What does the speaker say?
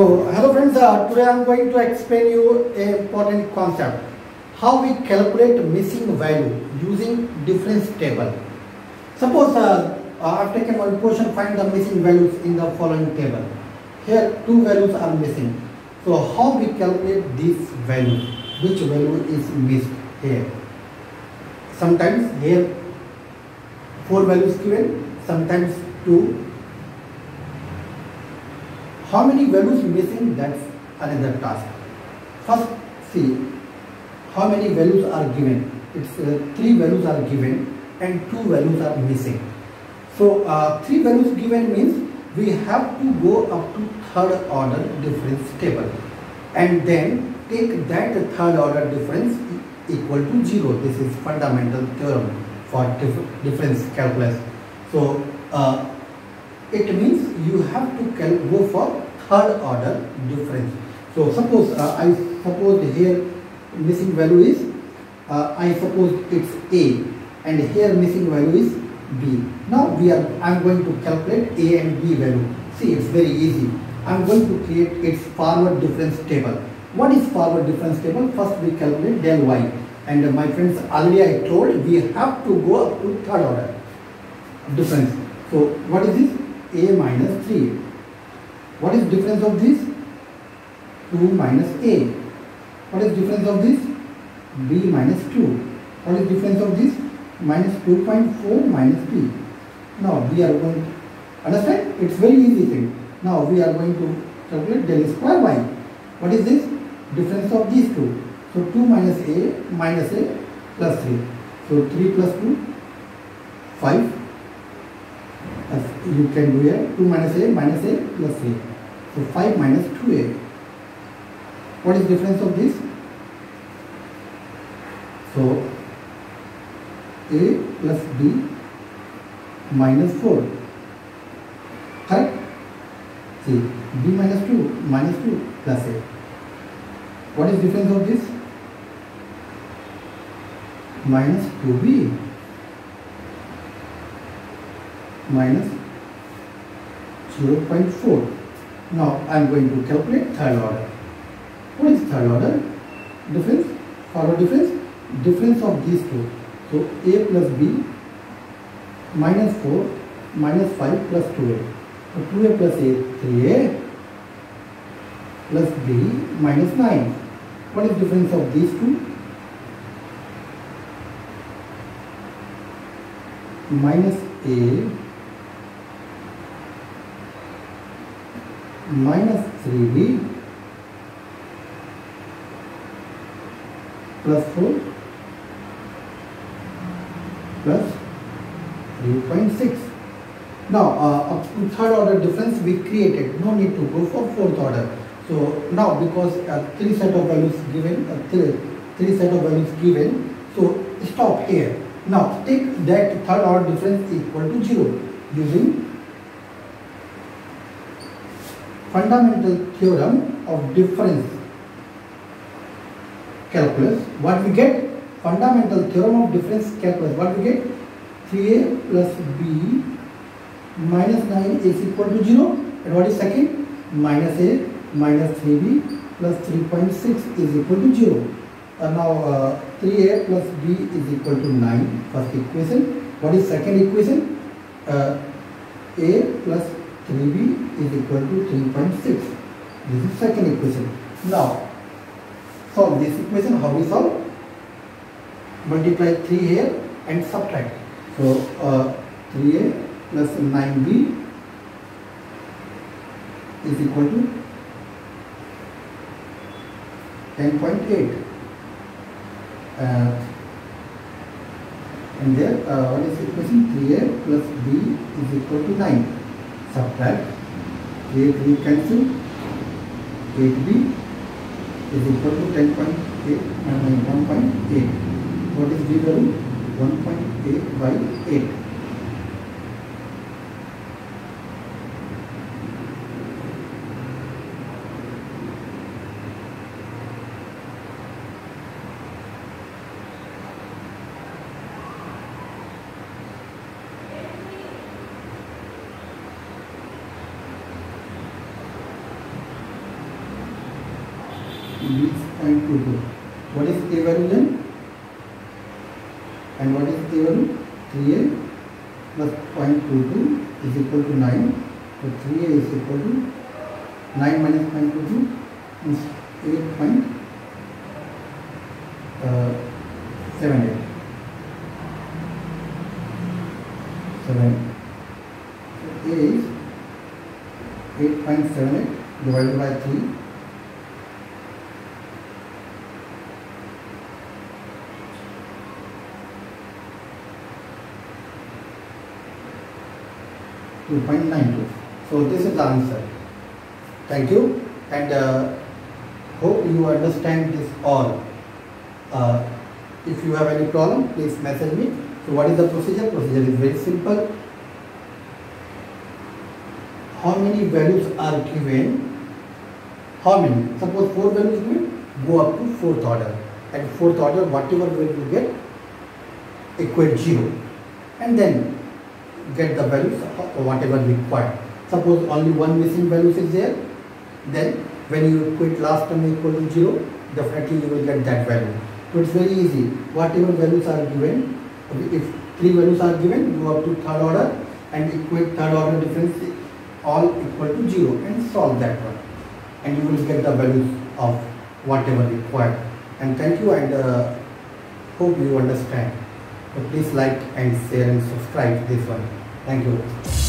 So, hello friends, uh, today I am going to explain you a important concept. How we calculate missing value using difference table. Suppose uh, I have taken one question, find the missing values in the following table. Here two values are missing. So how we calculate this value, Which value is missed here? Sometimes here four values given, sometimes two how many values missing? That's another task. First see how many values are given? It's uh, three values are given and two values are missing. So uh, three values given means we have to go up to third order difference table and then take that third order difference equal to zero. This is fundamental theorem for dif difference calculus. So uh, it means you have to go for third order difference. So suppose uh, I suppose here missing value is uh, I suppose it's A and here missing value is B. Now we are I am going to calculate A and B value. See it's very easy. I am going to create its forward difference table. What is forward difference table? First we calculate del y and uh, my friends already I told we have to go up to third order difference. So what is this? A minus 3. What is difference of this? 2 minus A. What is difference of this? B minus 2. What is difference of this? Minus 2.4 minus B. Now we are going to understand? It's very easy thing. Now we are going to calculate del square y. What is this? Difference of these two. So 2 minus A minus A plus 3. So 3 plus 2, 5 as you can do here 2 minus a minus a plus a. So 5 minus 2a what is difference of this? So a plus b minus 4 correct? See b minus 2 minus 2 plus a. What is difference of this? Minus 2b minus 0.4. Now I am going to calculate third order. What is third order? Difference, forward difference, difference of these two. So a plus b minus 4 minus 5 plus 2a. So 2a plus a 3a plus b minus 9. What is difference of these two? Minus a minus 3b plus 4 plus 3.6. Now, uh, third order difference we created, no need to go for fourth order. So now because uh, three set of values given, uh, three, three set of values given, so stop here. Now take that third order difference equal to 0 using fundamental theorem of difference calculus. What we get? Fundamental theorem of difference calculus. What we get? 3a plus b minus 9 is equal to 0. And what is second? Minus a minus 3b plus 3.6 is equal to 0. Uh, now uh, 3a plus b is equal to 9 first equation. What is second equation? Uh, a plus 3b is equal to 3.6. This is second equation. Now, solve this equation. How we solve? Multiply 3 here and subtract. So, uh, 3a plus 9b is equal to 10.8. Uh, and there, uh, what is the equation? 3a plus b is equal to 9 subtract 8 we cancel 8b is equal to 10.8 and 1.8 what is the value 1.8 by 8 B is 0.22. What is A value then? And what is A value? 3A plus 0.22 is equal to 9. So 3A is equal to 9 minus 0.22 is 8.78. Uh, 7. 7. So A is 8.78 divided by 3 2.92 so this is the answer. Thank you. And uh, hope you understand this all. Uh, if you have any problem please message me. So what is the procedure? Procedure is very simple. How many values are given? How many? Suppose four values given. Go up to fourth order. And fourth order whatever value you get equate zero. And then get the values of whatever required. Suppose only one missing value is there, then when you equate last term equal to 0, definitely you will get that value. So it's very easy. Whatever values are given, if three values are given, go up to third order and equate third order difference all equal to 0 and solve that one. And you will get the values of whatever required. And thank you and uh, hope you understand. So please like and share and subscribe this one. Thank you.